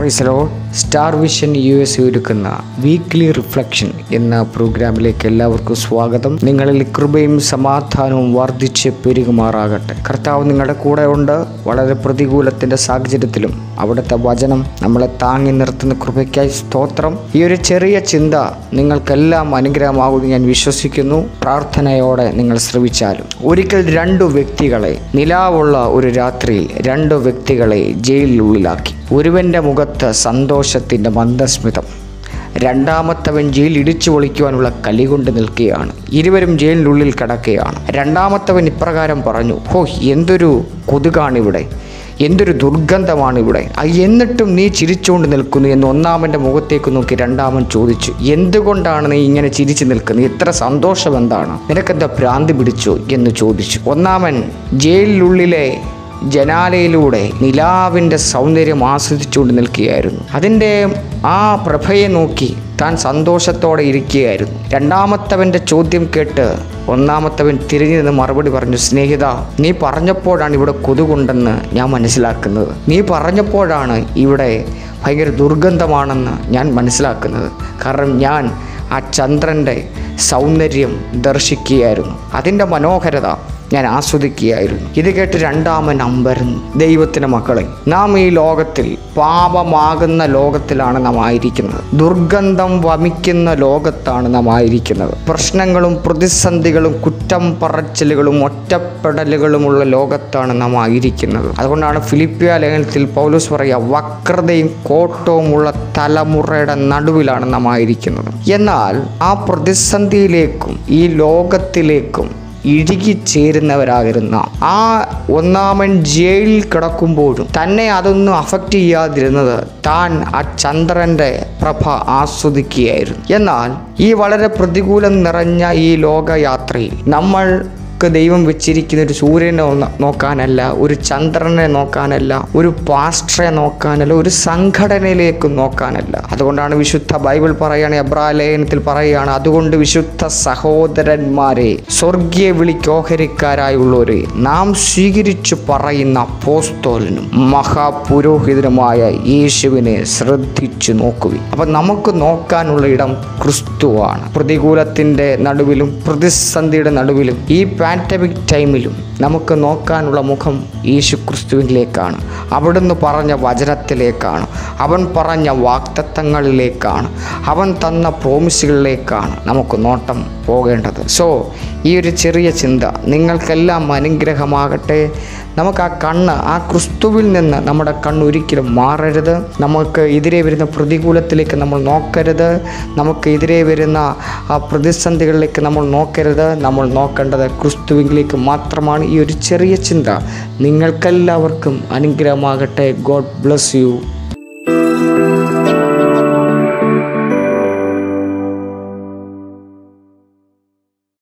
പ്രൈസലോ star vision U S ഒരുക്കുന്ന weekly reflection എന്ന പ്രോഗ്രാമിലേക്ക് എല്ലാവർക്കും സ്വാഗതം. നിങ്ങളിൽ കൃപയും സമാധാനവും വർദ്ധിച്ച് പെരുകുമാറാകട്ടെ. കർത്താവ് നിങ്ങളുടെ കൂടെ ഉണ്ട്. വളരെ പ്രതികൂലത്തിന്റെ സാഹചര്യത്തിലും അവിടുത്തെ വചനം നമ്മളെ താങ്ങി നിർത്തുന്ന കൃപയ്ക്കായി സ്തോത്രം. ഈ ഒരു ചെറിയ ചിന്ത നിങ്ങൾക്കെല്ലാം അനുഗ്രഹമാകുമെന്ന് ഞാൻ വിശ്വസിക്കുന്നു. പ്രാർത്ഥനയോടെ നിങ്ങൾ ശ്രമിച്ചാലും ഒരിക്കൽ രണ്ടു വ്യക്തികളെ നിലാവുള്ള ഒരു രാത്രിയിൽ രണ്ടു വ്യക്തികളെ ജയിലിനുള്ളിലാക്കി. ഒരുവന്റെ മുഖത്ത് സന്തോഷത്തിന്റെ മന്ദസ്മിതം. രണ്ടാമത്തവൻ ജയിൽ ഇടിച്ചു പൊളിക്കുവാനുള്ള കലി കൊണ്ട് നിൽക്കുകയാണ്. ഇരുവരും ജയിലിനുള്ളിൽ കിടക്കുകയാണ്. രണ്ടാമത്തവൻ ഇപ്രകാരം പറഞ്ഞു ഹോ എന്തൊരു കൊതുകാണിവിടെ. എന്തൊരു ദുർഗന്ധമാണിവിടെ. എന്നിട്ടും നീ ചിരിച്ചുകൊണ്ട് നിൽക്കുന്നു എന്ന് ഒന്നാമന്റെ മുഖത്തേക്ക് നോക്കി രണ്ടാമൻ ചോദിച്ചു എന്തുകൊണ്ടാണ് നീ ഇങ്ങനെ ചിരിച്ചു നിൽക്കുന്നത്? ഇത്ര സന്തോഷം എന്താണ് നിനക്കെന്താ ഭ്രാന്തി പിടിച്ചു? എന്ന് ചോദിച്ചു. ഒന്നാമൻ ജയിലിനുള്ളിലെ ജനാലയിലൂടെ നിലാവിന്റെ സൗന്ദര്യം ആസ്വദിച്ചുകൊണ്ട് നിൽക്കുകയായിരുന്നു. അതിന്റെ ആ പ്രഭയെ നോക്കി താൻ സന്തോഷത്തോടെ ഇരിക്കുകയായിരുന്നു. രണ്ടാമത്തവന്റെ ചോദ്യം കേട്ട് ഒന്നാമത്തവൻ തിരിഞ്ഞു നിന്ന് മറുപടി പറഞ്ഞു സ്നേഹിത നീ പറഞ്ഞപ്പോഴാണ് ഇവിടെ കൊതുകുണ്ടെന്ന് ഞാൻ മനസ്സിലാക്കുന്നത്. നീ പറഞ്ഞപ്പോഴാണ് ഇവിടെ ഭയങ്കര ദുർഗന്ധമാണെന്ന് ഞാൻ മനസ്സിലാക്കുന്നത്. കാരണം ഞാൻ ആ ചന്ദ്രന്റെ സൗന്ദര്യം ദർശിക്കുകയായിരുന്നു. അതിന്റെ മനോഹരത ഞാൻ ആസ്വദിക്കുകയായിരുന്നു. ഇത് കേട്ട് രണ്ടാമൻ അമ്പരുന്നു ദൈവത്തിന്റെ മക്കളെ നാം ഈ ലോകത്തിൽ പാപമാകുന്ന ലോകത്തിലാണ് നാം ആയിരിക്കുന്നത്. ദുർഗന്ധം വമിക്കുന്ന ലോകത്താണ് നാം ആയിരിക്കുന്നത്. പ്രശ്നങ്ങളും പ്രതിസന്ധികളും കുറ്റം പറച്ചിലുകളും ഒറ്റപ്പെടലുകളുമുള്ള ലോകത്താണ് നാം ആയിരിക്കുന്നത്. അതുകൊണ്ടാണ് ഫിലിപ്പിയ ലേഖനത്തിൽ പൗലോസ് പറയുക വക്രതയും കോട്ടവുമുള്ള തലമുറയുടെ നടുവിലാണ് നാം ആയിരിക്കുന്നത്. എന്നാൽ ആ പ്രതിസന്ധിയിലേക്കും ഈ ലോകത്തിലേക്കും ഇഴുകിച്ചേരുന്നവരായിരുന്ന ആ ഒന്നാമൻ ജയിലിൽ കിടക്കുമ്പോഴും തന്നെ അതൊന്നും അഫക്റ്റ് ചെയ്യാതിരുന്നത് താൻ ആ ചന്ദ്രന്റെ പ്രഭ ആസ്വദിക്കുകയായിരുന്നു. എന്നാൽ ഈ വളരെ പ്രതികൂലം നിറഞ്ഞ ഈ ലോകയാത്രയിൽ നമ്മൾ നമുക്ക് ദൈവം വെച്ചിരിക്കുന്ന ഒരു സൂര്യനെ നോക്കാനല്ല ഒരു ചന്ദ്രനെ നോക്കാനല്ല ഒരു പാസ്റ്ററെ നോക്കാനല്ല ഒരു സംഘടനയിലേക്ക് നോക്കാനല്ല. അതുകൊണ്ടാണ് വിശുദ്ധ ബൈബിൾ പറയുകയാണ് എബ്രാലേഖനത്തിൽ പറയുകയാണ് അതുകൊണ്ട് വിശുദ്ധ സഹോദരന്മാരെ സ്വർഗീയ വിളിക്കോഹരിക്കാരായുള്ളവരെ നാം സ്വീകരിച്ചു പറയുന്ന പോസ്തോലിനും മഹാപുരോഹിതനുമായ യേശുവിനെ ശ്രദ്ധിച്ചു നോക്കുവിൻ. അപ്പം നമുക്ക് നോക്കാനുള്ള ഇടം ക്രിസ്തുവാണ്. പ്രതികൂലത്തിന്റെ നടുവിലും പ്രതിസന്ധിയുടെ നടുവിലും ഈ പാൻഡമിക് ടൈമിലും നമുക്ക് നോക്കാനുള്ള മുഖം യേശു ക്രിസ്തുവിലേക്കാണ് അവിടുന്ന് പറഞ്ഞ വചനത്തിലേക്കാണ്. അവൻ പറഞ്ഞ വാക്തത്വങ്ങളിലേക്കാണ്. അവൻ തന്ന പ്രോമിസുകളിലേക്കാണ് നമുക്ക് നോട്ടം പോകേണ്ടത്. സോ ഈ ഒരു ചെറിയ ചിന്ത നിങ്ങൾക്കെല്ലാം അനുഗ്രഹമാകട്ടെ. നമുക്ക് ആ കണ്ണ് ആ ക്രിസ്തുവിൽ നിന്ന് നമ്മുടെ കണ്ണ് ഒരിക്കലും മാറരുത്. നമുക്ക് എതിരെ വരുന്ന പ്രതികൂലത്തിലേക്ക് നമ്മൾ നോക്കരുത്. നമുക്ക് എതിരെ വരുന്ന ആ പ്രതിസന്ധികളിലേക്ക് നമ്മൾ നോക്കരുത്. നമ്മൾ നോക്കേണ്ടത് ക്രിസ്തുവിലേക്ക് മാത്രമാണ്. ഈ ഒരു ചെറിയ ചിന്ത നിങ്ങൾക്കെല്ലാവർക്കും അനുഗ്രഹമാകട്ടെ. God bless you